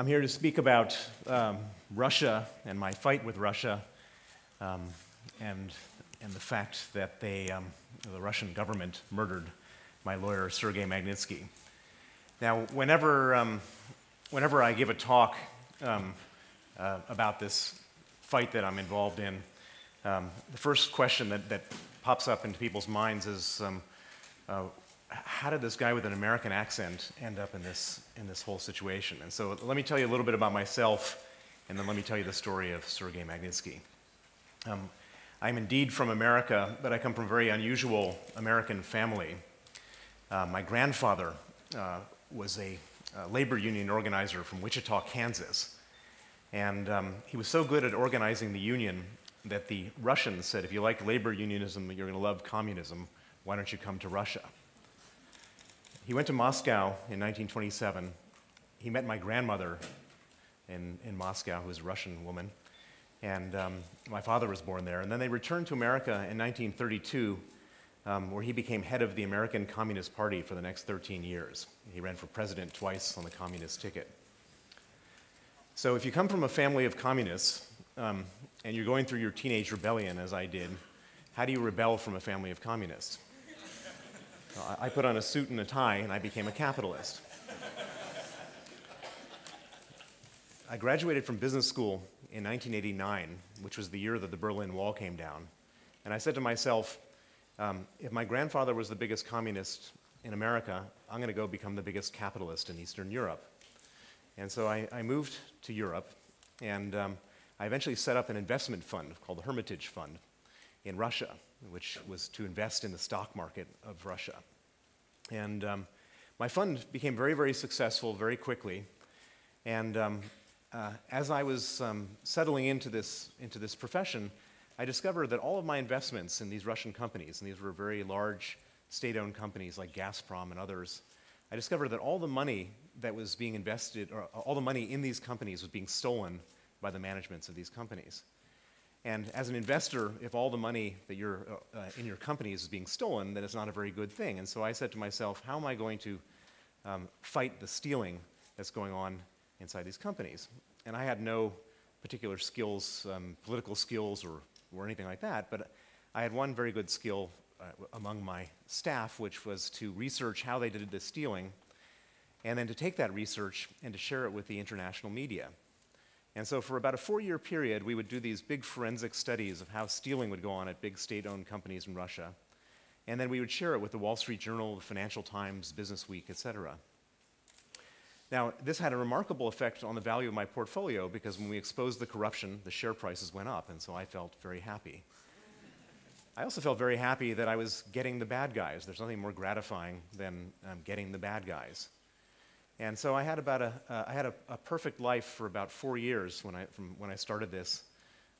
I'm here to speak about um, Russia and my fight with Russia um, and, and the fact that they, um, the Russian government murdered my lawyer, Sergei Magnitsky. Now, whenever, um, whenever I give a talk um, uh, about this fight that I'm involved in, um, the first question that, that pops up into people's minds is uh, how did this guy with an American accent end up in this, in this whole situation? And so let me tell you a little bit about myself, and then let me tell you the story of Sergei Magnitsky. Um, I'm indeed from America, but I come from a very unusual American family. Uh, my grandfather uh, was a, a, labor union organizer from Wichita, Kansas. And um, he was so good at organizing the union that the Russians said, if you like labor unionism, you're going to love communism, why don't you come to Russia? He went to Moscow in 1927. He met my grandmother in, in Moscow, who was a Russian woman, and um, my father was born there. And then they returned to America in 1932, um, where he became head of the American Communist Party for the next 13 years. He ran for president twice on the communist ticket. So if you come from a family of communists um, and you're going through your teenage rebellion, as I did, how do you rebel from a family of communists? I put on a suit and a tie and I became a capitalist. I graduated from business school in 1989, which was the year that the Berlin Wall came down. And I said to myself, um, if my grandfather was the biggest communist in America, I'm going to go become the biggest capitalist in Eastern Europe. And so I, I moved to Europe, and um, I eventually set up an investment fund called the Hermitage Fund in Russia which was to invest in the stock market of Russia. And um, my fund became very, very successful very quickly. And um, uh, as I was um, settling into this, into this profession, I discovered that all of my investments in these Russian companies, and these were very large state owned companies like Gazprom and others, I discovered that all the money that was being invested, or all the money in these companies was being stolen by the managements of these companies. And as an investor, if all the money that you're uh, uh, in your company is being stolen, then it's not a very good thing. And so I said to myself, how am I going to um, fight the stealing that's going on inside these companies? And I had no particular skills, um, political skills or, or anything like that, but I had one very good skill uh, among my staff, which was to research how they did the stealing, and then to take that research and to share it with the international media. And so, for about a four year period, we would do these big forensic studies of how stealing would go on at big state owned companies in Russia. And then we would share it with the Wall Street Journal, the Financial Times, Business Week, etc. Now, this had a remarkable effect on the value of my portfolio because when we exposed the corruption, the share prices went up, and so I felt very happy. I also felt very happy that I was getting the bad guys. There's nothing more gratifying than um, getting the bad guys. And so I had about a, uh, I had a, a, perfect life for about four years when I, from when I started this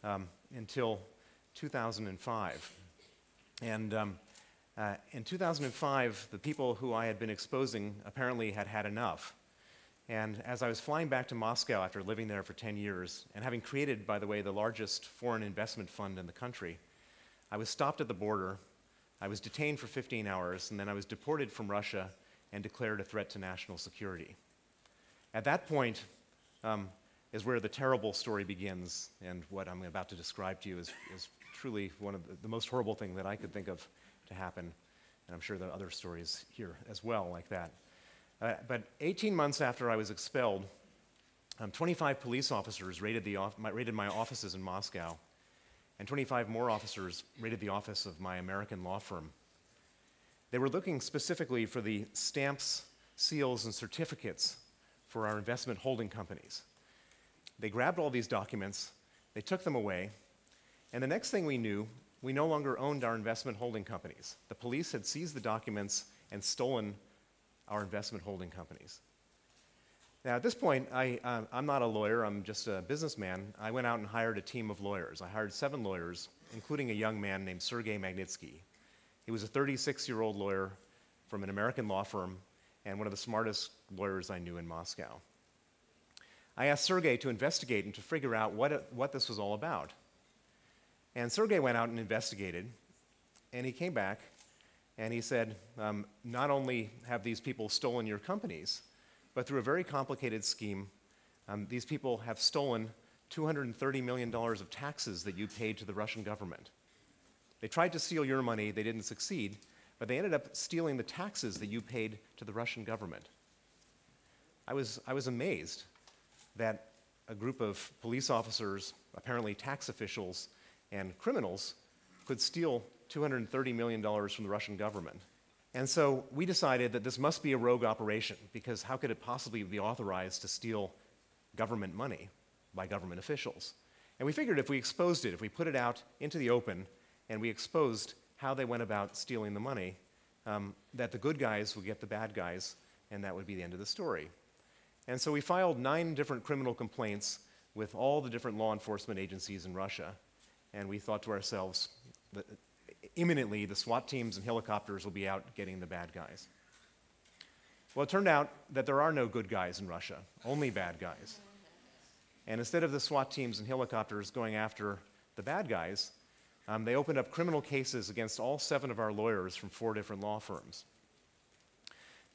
um, until 2005. And um, uh, in 2005, the people who I had been exposing apparently had had enough. And as I was flying back to Moscow after living there for 10 years, and having created, by the way, the largest foreign investment fund in the country, I was stopped at the border. I was detained for 15 hours, and then I was deported from Russia and declared a threat to national security. At that point um, is where the terrible story begins, and what I'm about to describe to you is, is truly one of the, the most horrible thing that I could think of to happen. And I'm sure there are other stories here as well like that. Uh, but 18 months after I was expelled, um, 25 police officers raided, the my, raided my offices in Moscow, and 25 more officers raided the office of my American law firm they were looking specifically for the stamps, seals, and certificates for our investment holding companies. They grabbed all these documents, they took them away, and the next thing we knew, we no longer owned our investment holding companies. The police had seized the documents and stolen our investment holding companies. Now, at this point, I, uh, I'm not a lawyer, I'm just a businessman. I went out and hired a team of lawyers. I hired seven lawyers, including a young man named Sergei Magnitsky. He was a 36 year old lawyer from an American law firm and one of the smartest lawyers I knew in Moscow. I asked Sergei to investigate and to figure out what, it, what this was all about. And Sergei went out and investigated, and he came back and he said, um, Not only have these people stolen your companies, but through a very complicated scheme, Um, these people have stolen $230 million of taxes that you paid to the Russian government. They tried to steal your money, they didn't succeed, but they ended up stealing the taxes that you paid to the Russian government. I was, I was amazed that a group of police officers, apparently tax officials, and criminals could steal $230 million from the Russian government. And so we decided that this must be a rogue operation because how could it possibly be authorized to steal government money by government officials? And we figured if we exposed it, if we put it out into the open and we exposed how they went about stealing the money, um, that the good guys would get the bad guys, and that would be the end of the story. And so we filed nine different criminal complaints with all the different law enforcement agencies in Russia. And we thought to ourselves that imminently the SWAT teams and helicopters will be out getting the bad guys. Well, it turned out that there are no good guys in Russia, only bad guys. And instead of the SWAT teams and helicopters going after the bad guys, um, they opened up criminal cases against all seven of our lawyers from four different law firms.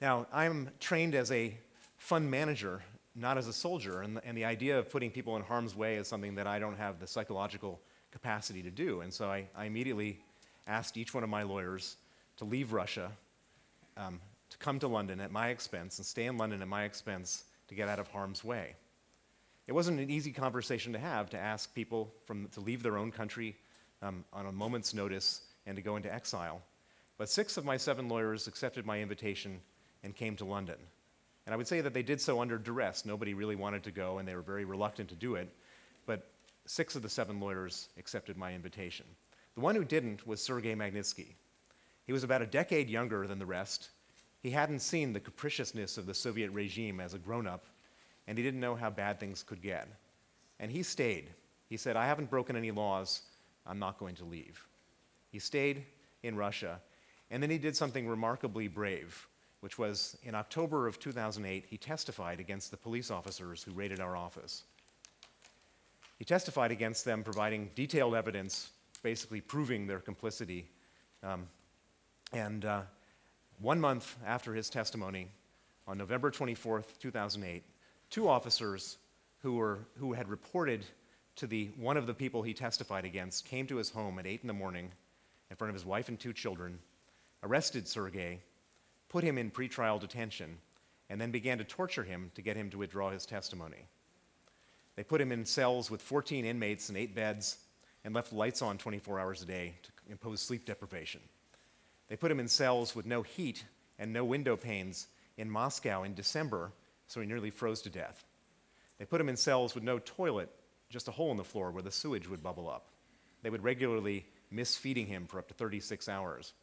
Now, I'm trained as a fund manager, not as a soldier, and the, and the idea of putting people in harm's way is something that I don't have the psychological capacity to do. And so I, I immediately asked each one of my lawyers to leave Russia, um, to come to London at my expense, and stay in London at my expense to get out of harm's way. It wasn't an easy conversation to have to ask people from, to leave their own country um, on a moment's notice and to go into exile. But six of my seven lawyers accepted my invitation and came to London. And I would say that they did so under duress. Nobody really wanted to go, and they were very reluctant to do it. But six of the seven lawyers accepted my invitation. The one who didn't was Sergei Magnitsky. He was about a decade younger than the rest. He hadn't seen the capriciousness of the Soviet regime as a grown up, and he didn't know how bad things could get. And he stayed. He said, I haven't broken any laws, I'm not going to leave. He stayed in Russia, and then he did something remarkably brave, which was in October of 2008, he testified against the police officers who raided our office. He testified against them, providing detailed evidence, basically proving their complicity. Um, and uh, one month after his testimony, on November 24th, 2008, two officers who, were, who had reported to the, one of the people he testified against came to his home at 8 in the morning in front of his wife and two children, arrested Sergei, put him in pretrial detention, and then began to torture him to get him to withdraw his testimony. They put him in cells with 14 inmates and eight beds and left lights on 24 hours a day to impose sleep deprivation. They put him in cells with no heat and no window panes in Moscow in December, so he nearly froze to death. They put him in cells with no toilet just a hole in the floor where the sewage would bubble up. They would regularly miss feeding him for up to 36 hours.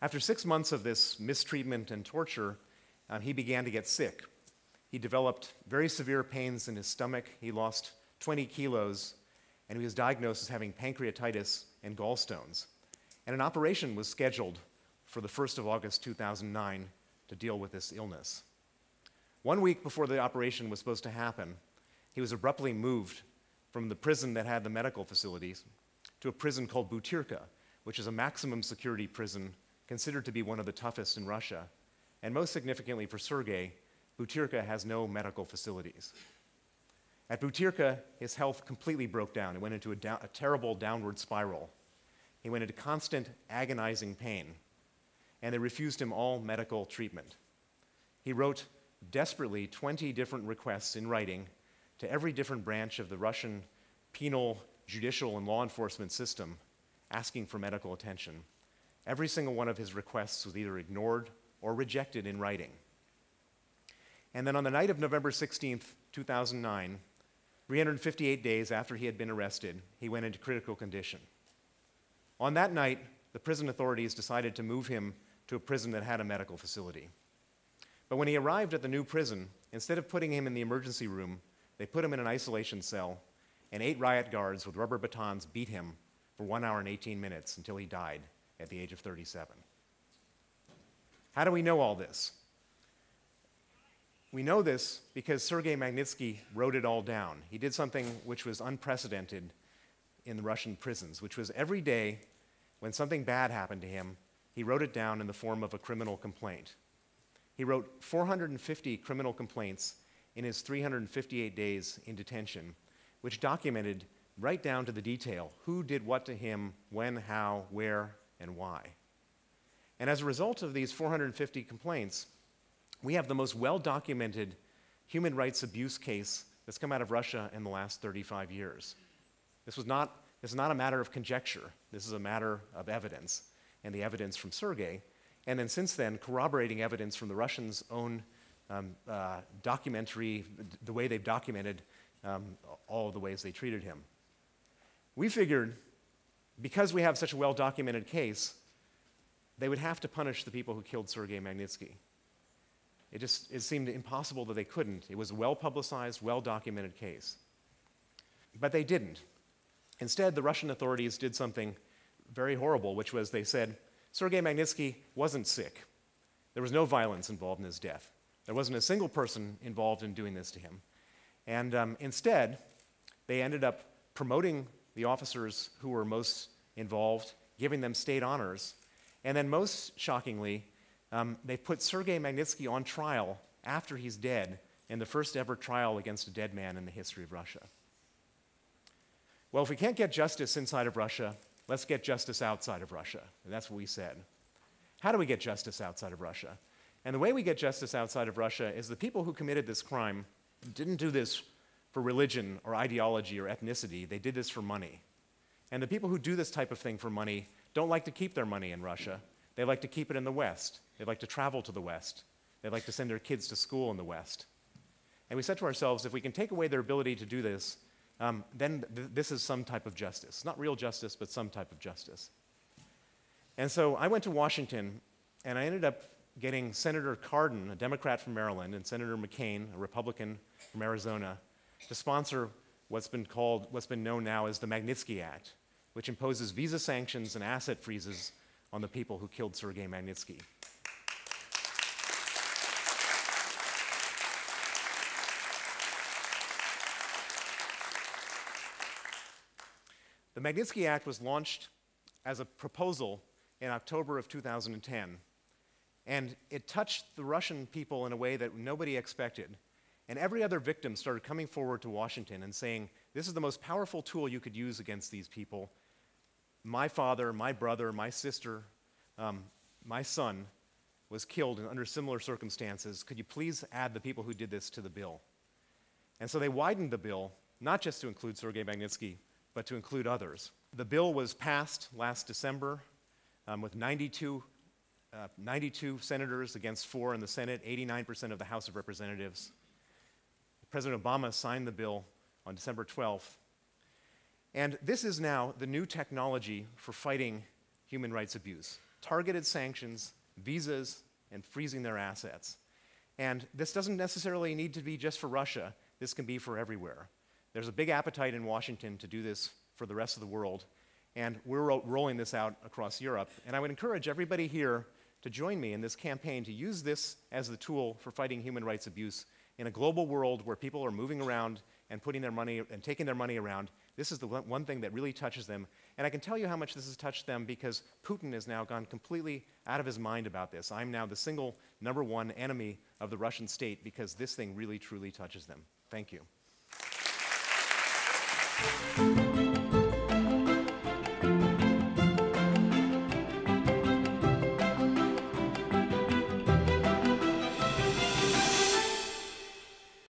After six months of this mistreatment and torture, um, he began to get sick. He developed very severe pains in his stomach. He lost 20 kilos, and he was diagnosed as having pancreatitis and gallstones. And an operation was scheduled for the 1st of August 2009 to deal with this illness. One week before the operation was supposed to happen, he was abruptly moved from the prison that had the medical facilities to a prison called Butyrka, which is a maximum security prison considered to be one of the toughest in Russia. And most significantly for Sergei, Butyrka has no medical facilities. At Butyrka, his health completely broke down. It went into a, a terrible downward spiral. He went into constant agonizing pain, and they refused him all medical treatment. He wrote desperately 20 different requests in writing to every different branch of the Russian penal, judicial, and law enforcement system asking for medical attention. Every single one of his requests was either ignored or rejected in writing. And then on the night of November 16th, 2009, 358 days after he had been arrested, he went into critical condition. On that night, the prison authorities decided to move him to a prison that had a medical facility. But when he arrived at the new prison, instead of putting him in the emergency room, they put him in an isolation cell, and eight riot guards with rubber batons beat him for one hour and 18 minutes until he died at the age of 37. How do we know all this? We know this because Sergei Magnitsky wrote it all down. He did something which was unprecedented in the Russian prisons, which was every day when something bad happened to him, he wrote it down in the form of a criminal complaint. He wrote 450 criminal complaints in his 358 days in detention, which documented right down to the detail who did what to him, when, how, where, and why. And as a result of these 450 complaints, we have the most well documented human rights abuse case that's come out of Russia in the last 35 years. This, was not, this is not a matter of conjecture, this is a matter of evidence, and the evidence from Sergei. And then, since then, corroborating evidence from the Russians' own um, uh, documentary, the way they've documented um, all of the ways they treated him. We figured because we have such a well documented case, they would have to punish the people who killed Sergei Magnitsky. It just it seemed impossible that they couldn't. It was a well publicized, well documented case. But they didn't. Instead, the Russian authorities did something very horrible, which was they said Sergei Magnitsky wasn't sick. There was no violence involved in his death. There wasn't a single person involved in doing this to him. And um, instead, they ended up promoting the officers who were most involved, giving them state honors, and then, most shockingly, um, they put Sergei Magnitsky on trial after he's dead in the first ever trial against a dead man in the history of Russia. Well, if we can't get justice inside of Russia, let's get justice outside of Russia. And that's what we said. How do we get justice outside of Russia? And the way we get justice outside of Russia is the people who committed this crime didn't do this for religion or ideology or ethnicity, they did this for money. And the people who do this type of thing for money don't like to keep their money in Russia. They like to keep it in the West. They like to travel to the West. They like to send their kids to school in the West. And we said to ourselves, if we can take away their ability to do this, um, then th- this is some type of justice. Not real justice, but some type of justice. And so I went to Washington, and I ended up getting Senator Cardin, a Democrat from Maryland, and Senator McCain, a Republican from Arizona, to sponsor what's been called, what's been known now as the Magnitsky Act, which imposes visa sanctions and asset freezes on the people who killed Sergei Magnitsky. The Magnitsky Act was launched as a proposal in October of 2010, and it touched the Russian people in a way that nobody expected. And every other victim started coming forward to Washington and saying, This is the most powerful tool you could use against these people. My father, my brother, my sister, um, my son was killed under similar circumstances. Could you please add the people who did this to the bill? And so they widened the bill, not just to include Sergei Magnitsky, but to include others. The bill was passed last December um, with 92, uh, 92 senators against four in the Senate, 89% of the House of Representatives. President Obama signed the bill on December 12th. And this is now the new technology for fighting human rights abuse targeted sanctions, visas, and freezing their assets. And this doesn't necessarily need to be just for Russia, this can be for everywhere. There's a big appetite in Washington to do this for the rest of the world, and we're ro- rolling this out across Europe. And I would encourage everybody here to join me in this campaign to use this as the tool for fighting human rights abuse in a global world where people are moving around and putting their money and taking their money around. This is the one thing that really touches them. And I can tell you how much this has touched them because Putin has now gone completely out of his mind about this. I'm now the single number one enemy of the Russian state because this thing really, truly touches them. Thank you.